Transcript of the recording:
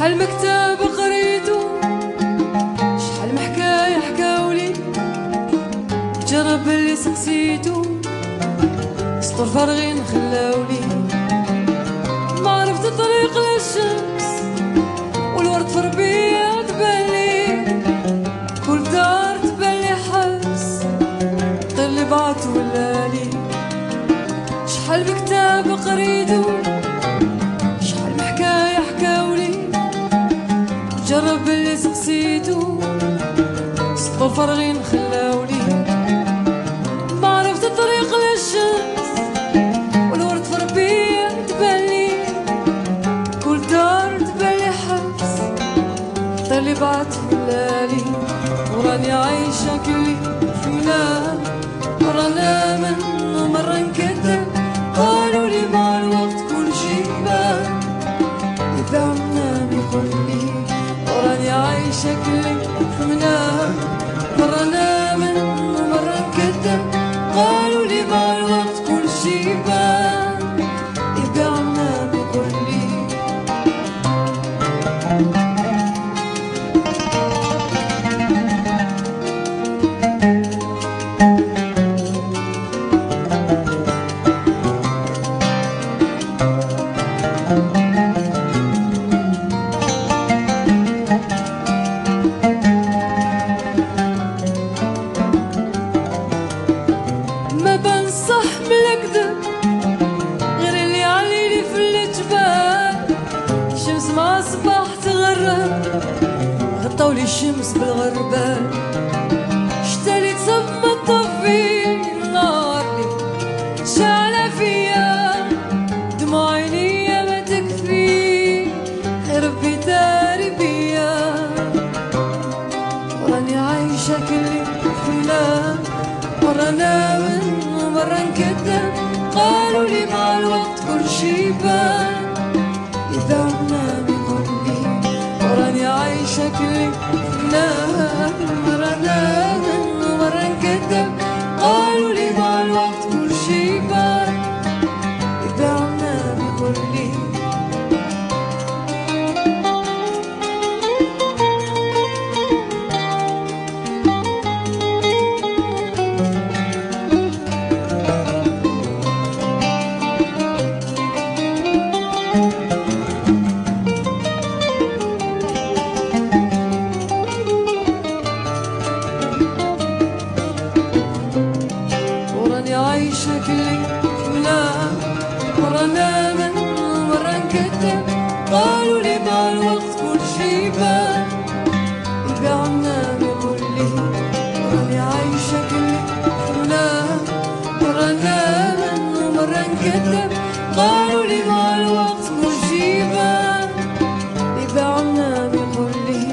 مكتب قريتو؟ شحال محكاية حكاولي جرب اللي سقسيتو سطور فارغين خلاولي ما عرفت طريق للشمس والورد في ربيع تبالي كل دار تبالي حبس طير اللي بعت ولالي شحال بكتاب قريتو؟ سقسيتو سطور فارغين خلاولي ما عرفت الطريق للشمس والورد في ربيع تبالي كل دار تبالي حبس طير اللي بعت ولالي وراني عايشة كلي في منام مرة نامن ومرة نكذب في منام مرة نامن ومرة نكذب قالوا لي مع الوقت كل شي بان. غطاولي الشمس بالغربال شتالي تصب طفي النار لي. شعلة فيا دموع عينيا ما تكفي. ربي داري بيا وراني عايشة كلي في منام مرة نامن ومرة نكذب قالوا لي مع الوقت كل شي بان. günler ne مرة نامن ومرة نكتب قالوا لي مع الوقت كل شي بان يتباع راني عايشة كلي مرة نامن ومرة نكتب قالوا لي مع الوقت كل شي بان يتباع النامي كلي